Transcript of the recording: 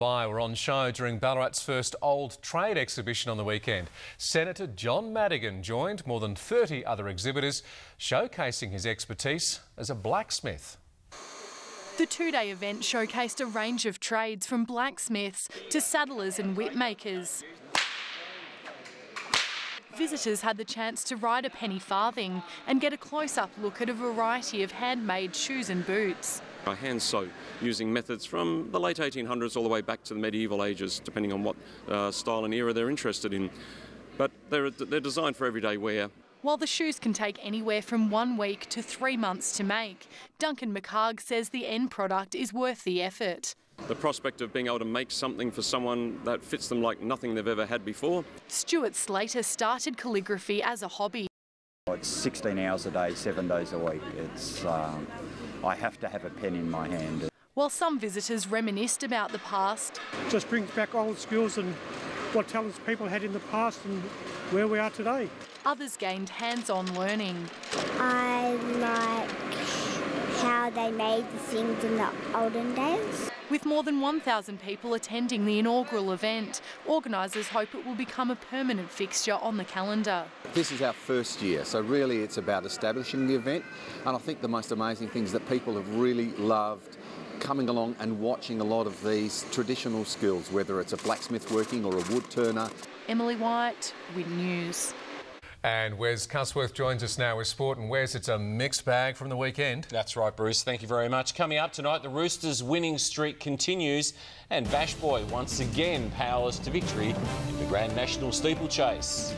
By were on show during Ballarat's first Old Trade exhibition on the weekend. Senator John Madigan joined more than 30 other exhibitors, showcasing his expertise as a blacksmith. The two day event showcased a range of trades from blacksmiths to saddlers and whip makers. Visitors had the chance to ride a penny farthing and get a close up look at a variety of handmade shoes and boots. I hand sew using methods from the late 1800s all the way back to the medieval ages, depending on what uh, style and era they're interested in. But they're, they're designed for everyday wear. While the shoes can take anywhere from one week to three months to make, Duncan McHarg says the end product is worth the effort. The prospect of being able to make something for someone that fits them like nothing they've ever had before. Stuart Slater started calligraphy as a hobby. It's 16 hours a day, seven days a week. It's um, I have to have a pen in my hand. While some visitors reminisced about the past, just brings back old skills and what talents people had in the past and where we are today. Others gained hands-on learning. I like how they made the things in the olden days. With more than 1,000 people attending the inaugural event, organisers hope it will become a permanent fixture on the calendar. This is our first year, so really it's about establishing the event. And I think the most amazing thing is that people have really loved coming along and watching a lot of these traditional skills, whether it's a blacksmith working or a wood turner. Emily White, Win News. And Wes Cusworth joins us now with sport. And Wes, it's a mixed bag from the weekend. That's right, Bruce. Thank you very much. Coming up tonight, the Roosters' winning streak continues, and Bash Boy once again powers to victory in the Grand National Steeplechase.